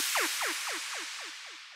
フフフフ。